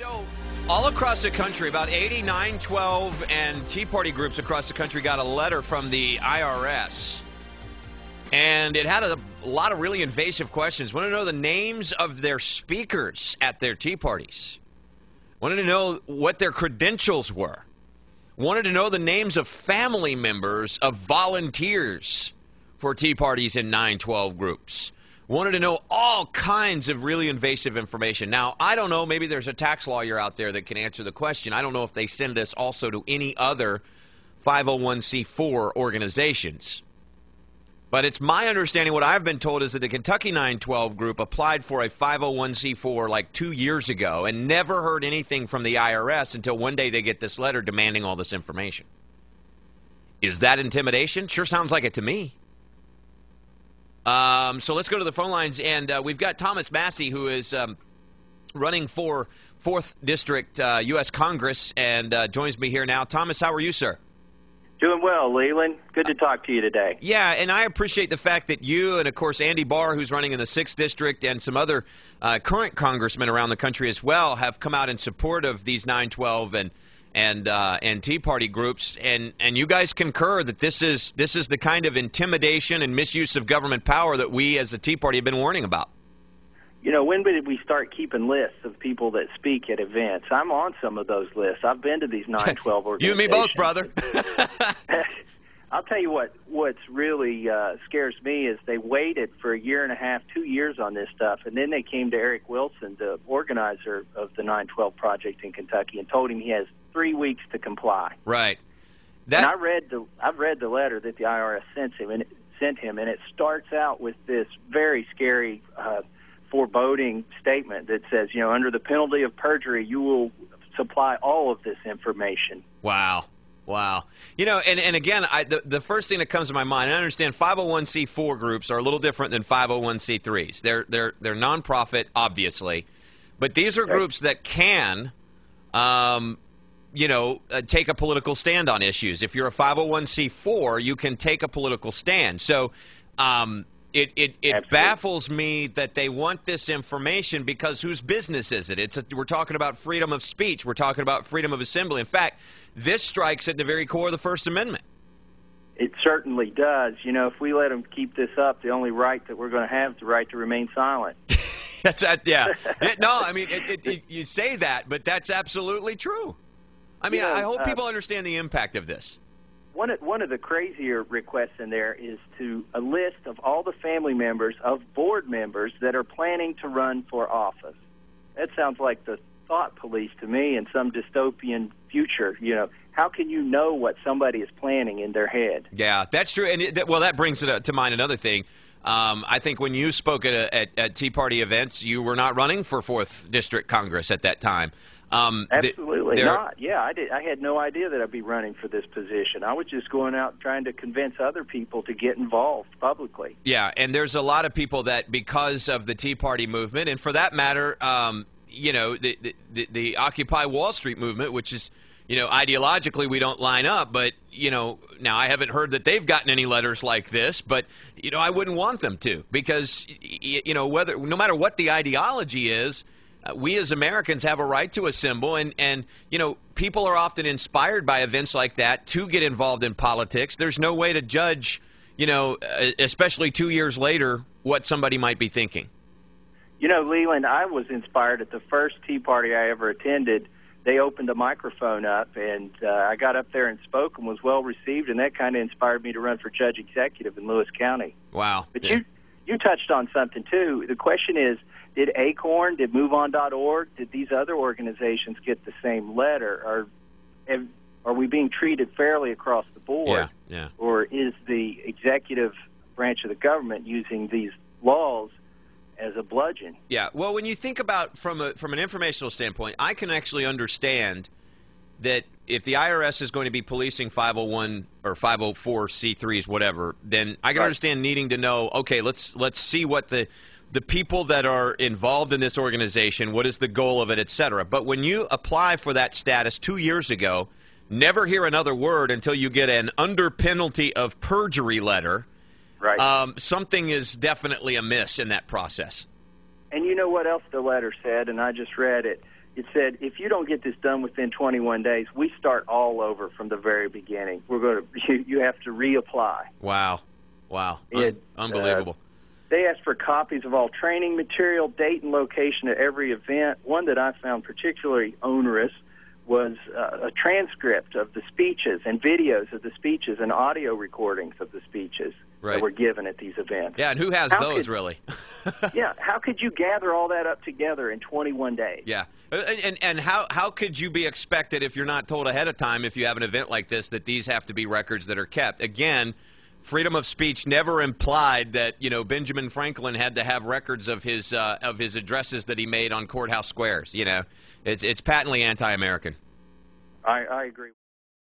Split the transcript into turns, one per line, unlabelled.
So, all across the country, about 80, 9, 12, and Tea Party groups across the country got a letter from the IRS. And it had a lot of really invasive questions. Wanted to know the names of their speakers at their Tea Parties. Wanted to know what their credentials were. Wanted to know the names of family members of volunteers for Tea Parties and 912 groups wanted to know all kinds of really invasive information. Now, I don't know, maybe there's a tax lawyer out there that can answer the question. I don't know if they send this also to any other 501c4 organizations. But it's my understanding, what I've been told is that the Kentucky 912 group applied for a 501c4 like two years ago and never heard anything from the IRS until one day they get this letter demanding all this information. Is that intimidation? Sure sounds like it to me. Um, so let's go to the phone lines, and uh, we've got Thomas Massie, who is um, running for fourth district uh, U.S. Congress, and uh, joins me here now. Thomas, how are you, sir?
Doing well, Leland. Good to talk to you today.
Yeah, and I appreciate the fact that you and, of course, Andy Barr, who's running in the 6th District, and some other uh, current congressmen around the country as well, have come out in support of these 912 and and uh, and Tea Party groups, and and you guys concur that this is this is the kind of intimidation and misuse of government power that we as a Tea Party have been warning about.
You know, when did we start keeping lists of people that speak at events? I'm on some of those lists. I've been to these 912 organizations.
you and me both, brother.
I'll tell you what. What's really uh, scares me is they waited for a year and a half, two years on this stuff, and then they came to Eric Wilson, the organizer of the 912 project in Kentucky, and told him he has three weeks to comply.
Right.
That... And I read the I've read the letter that the IRS sent him, and it, sent him, and it starts out with this very scary, uh, foreboding statement that says, you know, under the penalty of perjury, you will supply all of this information.
Wow. Wow. You know, and, and again, I, the, the first thing that comes to my mind, I understand 501c4 groups are a little different than 501c3s. They're, they're, they're nonprofit, obviously, but these are groups that can um, you know, uh, take a political stand on issues. If you're a 501c4, you can take a political stand. So um, it, it, it baffles me that they want this information because whose business is it? It's a, we're talking about freedom of speech. We're talking about freedom of assembly. In fact, this strikes at the very core of the First Amendment.
It certainly does. You know, if we let them keep this up, the only right that we're going to have is the right to remain silent.
that's uh, yeah. no, I mean, it, you say that, but that's absolutely true. I mean, you know, I hope uh, people understand the impact of this.
One of, one of the crazier requests in there is to a list of all the family members of board members that are planning to run for office. That sounds like the thought police to me in some dystopian future. You know, how can you know what somebody is planning in their head?
Yeah, that's true. And it, well, that brings it to mind another thing. Um, I think when you spoke at, a, at, at Tea Party events, you were not running for fourth district Congress at that time.
Um, Absolutely th- not. Yeah, I did. I had no idea that I'd be running for this position. I was just going out trying to convince other people to get involved publicly.
Yeah, and there's a lot of people that, because of the Tea Party movement, and for that matter, um, you know, the, the the Occupy Wall Street movement, which is you know, ideologically we don't line up, but you know, now I haven't heard that they've gotten any letters like this, but you know, I wouldn't want them to because you know, whether no matter what the ideology is, uh, we as Americans have a right to assemble, and and you know people are often inspired by events like that to get involved in politics. There's no way to judge, you know, uh, especially two years later, what somebody might be thinking.
You know, Leland, I was inspired at the first Tea Party I ever attended. They opened a microphone up, and uh, I got up there and spoke, and was well received, and that kind of inspired me to run for judge executive in Lewis County.
Wow!
But yeah. you you touched on something too. The question is did Acorn, did MoveOn.org, did these other organizations get the same letter? Are have, are we being treated fairly across the board?
Yeah, yeah.
Or is the executive branch of the government using these laws as a bludgeon?
Yeah. Well, when you think about from a from an informational standpoint, I can actually understand that if the IRS is going to be policing 501 or 504c3s, whatever, then I can right. understand needing to know. Okay, let's let's see what the the people that are involved in this organization, what is the goal of it, etc. But when you apply for that status two years ago, never hear another word until you get an under penalty of perjury letter.
Right.
Um, something is definitely amiss in that process.
And you know what else the letter said, and I just read it. It said, if you don't get this done within 21 days, we start all over from the very beginning. We're going to you, you have to reapply.
Wow, wow, Un-
It, uh,
unbelievable.
They asked for copies of all training material, date and location at every event. One that I found particularly onerous was uh, a transcript of the speeches and videos of the speeches and audio recordings of the speeches
Right.
that were given at these events.
yeah, and who has
How
those
could-
really?
yeah, how could you gather all that up together in 21 days?
Yeah, Uh, and, and and how how could you be expected if you're not told ahead of time if you have an event like this that these have to be records that are kept? Again, freedom of speech never implied that you know Benjamin Franklin had to have records of his uh, of his addresses that he made on courthouse squares. You know, it's it's patently anti-American.
I, I agree.